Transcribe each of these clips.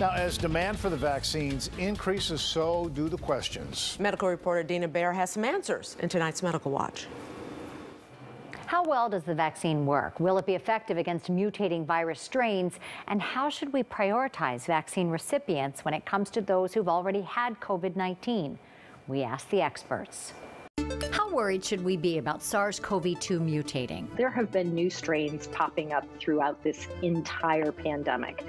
Now, as demand for the vaccines increases, so do the questions. Medical reporter Dina Bair has some answers in tonight's Medical Watch. How well does the vaccine work? Will it be effective against mutating virus strains? And how should we prioritize vaccine recipients when it comes to those who've already had COVID 19? We asked the experts. How worried should we be about SARS CoV 2 mutating? There have been new strains popping up throughout this entire pandemic.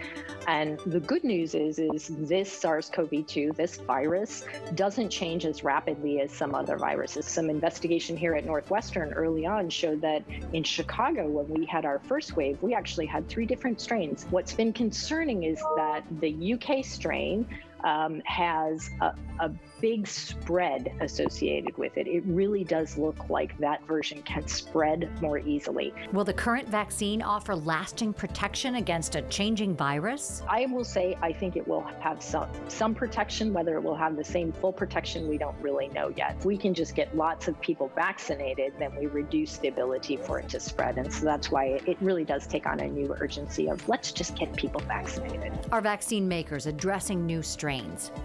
And the good news is, is this SARS-CoV-2, this virus, doesn't change as rapidly as some other viruses. Some investigation here at Northwestern early on showed that in Chicago, when we had our first wave, we actually had three different strains. What's been concerning is that the UK strain um, has a, a big spread associated with it. It really does look like that version can spread more easily. Will the current vaccine offer lasting protection against a changing virus? I will say I think it will have some some protection. Whether it will have the same full protection, we don't really know yet. If we can just get lots of people vaccinated, then we reduce the ability for it to spread. And so that's why it really does take on a new urgency of let's just get people vaccinated. Are vaccine makers addressing new strains?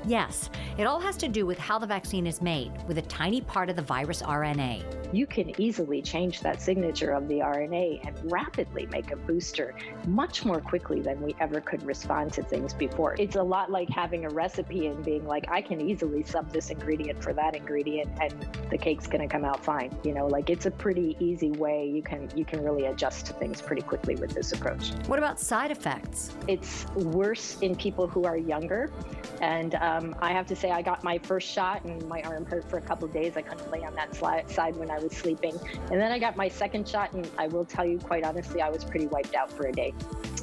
Yes. It all has to do with how the vaccine is made, with a tiny part of the virus RNA. You can easily change that signature of the RNA and rapidly make a booster much more quickly than we ever could respond to things before. It's a lot like having a recipe and being like, I can easily sub this ingredient for that ingredient and the cake's gonna come out fine. You know, like it's a pretty easy way you can you can really adjust to things pretty quickly with this approach. What about side effects? It's worse in people who are younger. And um, I have to say, I got my first shot and my arm hurt for a couple days. I couldn't lay on that side when I was sleeping. And then I got my second shot, and I will tell you quite honestly, I was pretty wiped out for a day.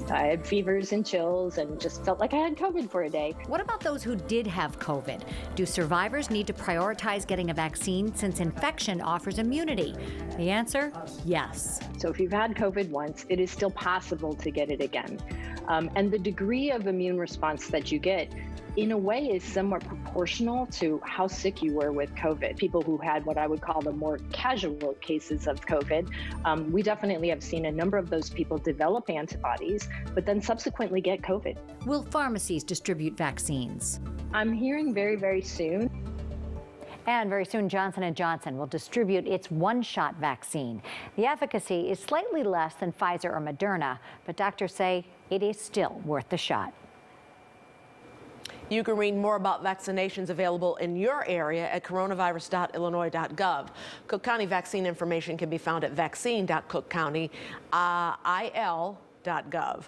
I had fevers and chills and just felt like I had COVID for a day. What about those who did have COVID? Do survivors need to prioritize getting a vaccine since infection offers immunity? The answer yes. So if you've had COVID once, it is still possible to get it again. Um, and the degree of immune response that you get in a way is somewhat proportional to how sick you were with COVID. People who had what I would call the more casual cases of COVID, um, we definitely have seen a number of those people develop antibodies, but then subsequently get COVID. Will pharmacies distribute vaccines? I'm hearing very, very soon. And very soon, Johnson & Johnson will distribute its one-shot vaccine. The efficacy is slightly less than Pfizer or Moderna, but doctors say it is still worth the shot. You can read more about vaccinations available in your area at coronavirus.illinois.gov. Cook County vaccine information can be found at vaccine.cookcountyil.gov.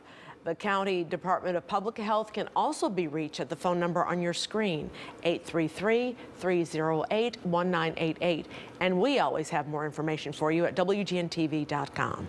The County Department of Public Health can also be reached at the phone number on your screen, 833-308-1988. And we always have more information for you at WGNTV.com.